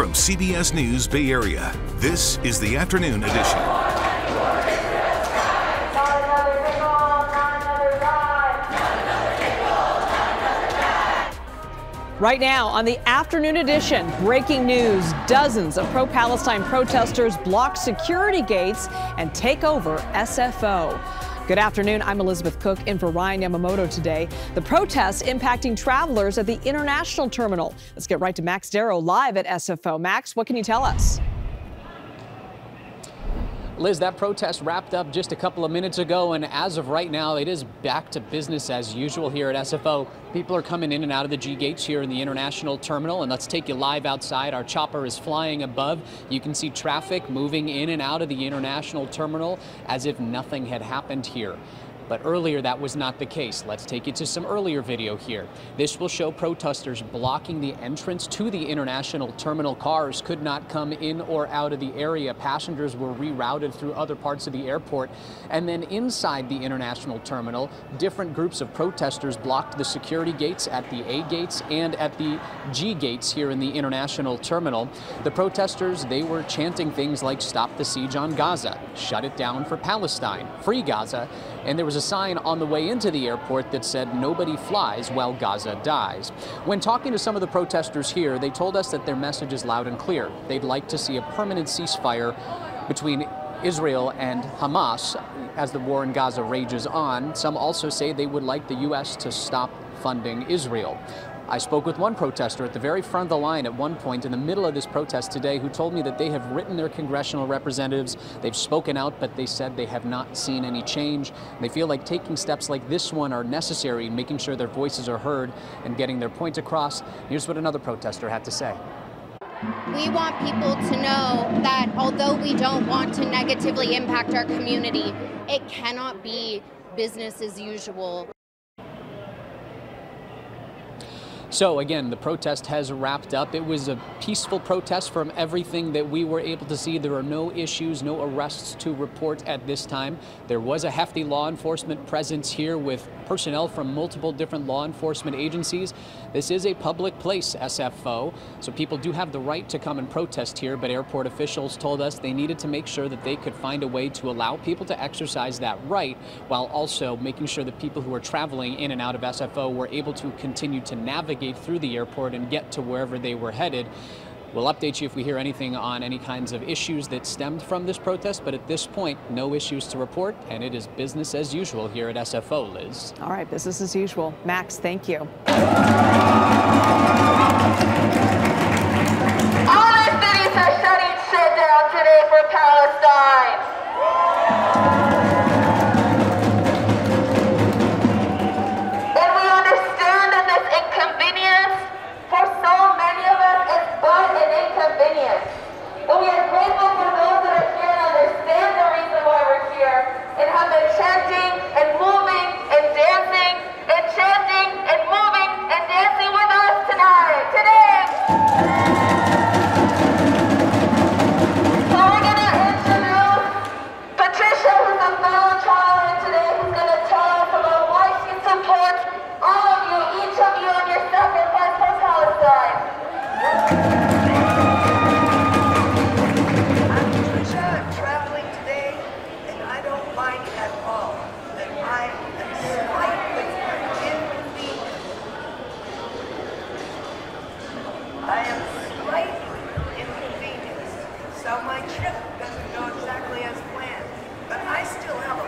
From CBS News Bay Area, this is the afternoon edition. Right now on the afternoon edition, breaking news dozens of pro Palestine protesters block security gates and take over SFO. Good afternoon. I'm Elizabeth Cook in for Ryan Yamamoto today. The protests impacting travelers at the international terminal. Let's get right to Max Darrow live at SFO. Max, what can you tell us? Liz, that protest wrapped up just a couple of minutes ago, and as of right now, it is back to business as usual here at SFO. People are coming in and out of the G gates here in the international terminal, and let's take you live outside. Our chopper is flying above. You can see traffic moving in and out of the international terminal as if nothing had happened here. But earlier that was not the case. Let's take you to some earlier video here. This will show protesters blocking the entrance to the international terminal. Cars could not come in or out of the area. Passengers were rerouted through other parts of the airport. And then inside the international terminal, different groups of protesters blocked the security gates at the A gates and at the G gates here in the international terminal. The protesters, they were chanting things like stop the siege on Gaza, shut it down for Palestine, free Gaza, and there was a sign on the way into the airport that said nobody flies while Gaza dies. When talking to some of the protesters here, they told us that their message is loud and clear. They'd like to see a permanent ceasefire between Israel and Hamas as the war in Gaza rages on. Some also say they would like the U.S. to stop funding Israel. I spoke with one protester at the very front of the line at one point in the middle of this protest today who told me that they have written their congressional representatives, they've spoken out, but they said they have not seen any change. They feel like taking steps like this one are necessary, making sure their voices are heard and getting their point across. Here's what another protester had to say. We want people to know that although we don't want to negatively impact our community, it cannot be business as usual. So again, the protest has wrapped up. It was a peaceful protest from everything that we were able to see. There are no issues, no arrests to report at this time. There was a hefty law enforcement presence here with personnel from multiple different law enforcement agencies. This is a public place, SFO, so people do have the right to come and protest here, but airport officials told us they needed to make sure that they could find a way to allow people to exercise that right while also making sure that people who are traveling in and out of SFO were able to continue to navigate navigate through the airport and get to wherever they were headed. We'll update you if we hear anything on any kinds of issues that stemmed from this protest, but at this point, no issues to report, and it is business as usual here at SFO, Liz. All right, business as usual. Max, thank you. All the cities are shutting shit down today for Palestine. So my trip doesn't go exactly as planned, but I still have